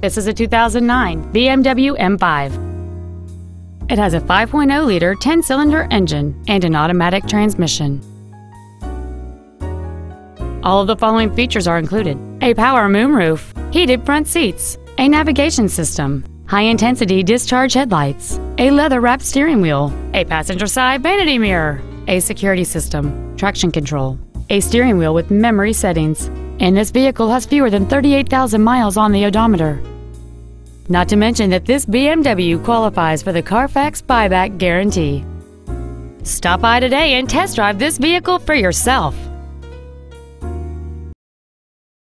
This is a 2009 BMW M5. It has a 5.0-liter 10-cylinder engine and an automatic transmission. All of the following features are included. A power moonroof, heated front seats, a navigation system, high-intensity discharge headlights, a leather-wrapped steering wheel, a passenger side vanity mirror, a security system, traction control, a steering wheel with memory settings, and this vehicle has fewer than 38,000 miles on the odometer. Not to mention that this BMW qualifies for the Carfax buyback guarantee. Stop by today and test drive this vehicle for yourself.